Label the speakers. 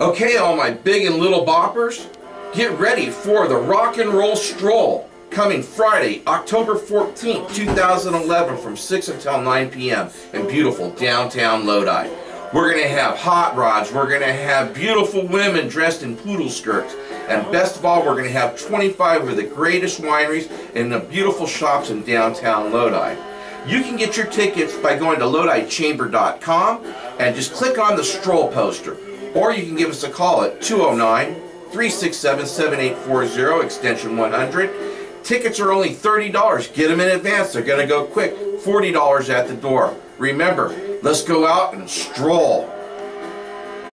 Speaker 1: Okay, all my big and little boppers, get ready for the Rock and Roll Stroll coming Friday, October 14th, 2011 from 6 until 9 p.m. in beautiful downtown Lodi. We're going to have hot rods, we're going to have beautiful women dressed in poodle skirts, and best of all, we're going to have 25 of the greatest wineries in the beautiful shops in downtown Lodi. You can get your tickets by going to LodiChamber.com and just click on the stroll poster. Or you can give us a call at 209 367 7840, extension 100. Tickets are only $30. Get them in advance. They're going to go quick. $40 at the door. Remember, let's go out and stroll.